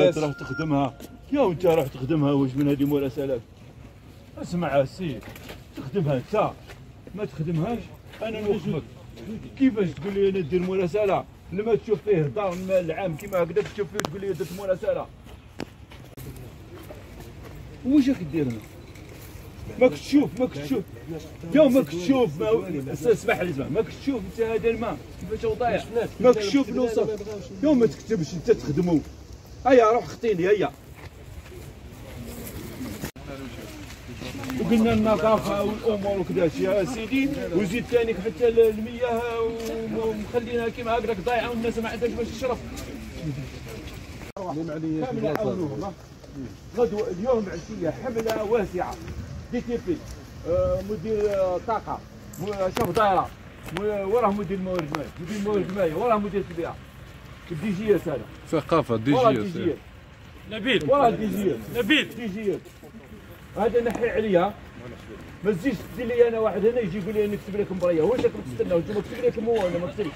انت راح تخدمها. يا وانت راح تخدمها واش من هذه مراسلات اسمع السي تخدمها انت. ما تخدمهاش؟ أنا نوقفك كيفاش تقول لي أنا ندير مراسله لما تشوف فيه دار المال العام كيما هكذا تشوف فيه تقول لي درت مراسله واش راك دير هنا ماك تشوف ماك تشوف. يا ماك تشوف ما اسمح لي اسمع ماك تشوف أنت هذا الماء. كيفاش هو ضايع؟ ماك تشوف نوصل. يا ما تكتبش أنت تخدموا هيا روح خطيني هيا. وقلنا النظافه والأمور وكذا يا سيدي وزيد ثاني حتى المياه ومخلينها كيما هكذاك ضايعة والناس ما عندهاش باش تشرب كامل يعاونوهم غدوه اليوم عشيه حملة واسعة. DTP آه، مدير آه، طاقة. شوف دايره وراه مدير موارد مائيه مدير موارد مائيه وراه مدير الطبيعه الدي جي اس هذا. ثقافة دي جي اس نبيل. وراه الدي جي اس نبيل. دي جي اس هذا نحي عليها ما تزيدش تدير لي أنا واحد هنا يجي يقول لي نكتب لك مبريه واش راك تستنى؟ انت مكتب لكم هو ولا ما كتبش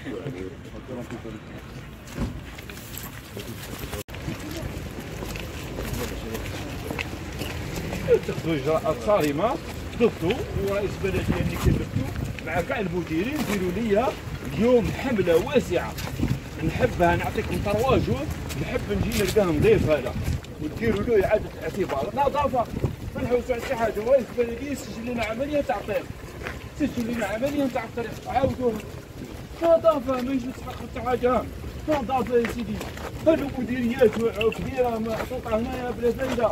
اتخذوا اجراءات صارمة. ضبطوا ورئيس بلديه اللي كلفتوا مع كاع المديرين ديروا لي اليوم حملة واسعة. نحبها نعطيكم ترواجه نحب نجي نلقاه نظيف هذا. وديروا له إعادة اعتبار نظافه ما نحوسوا على شي حاجة رئيس البلديه يسجل لنا عملية تاع طريق سجل لنا عملية تاع الطريق عاودوها نظافه ما يجوز حتى حاجة نظافه يا سيدي. هذو مديريات كبيره محطوطه هنايا بلا فايده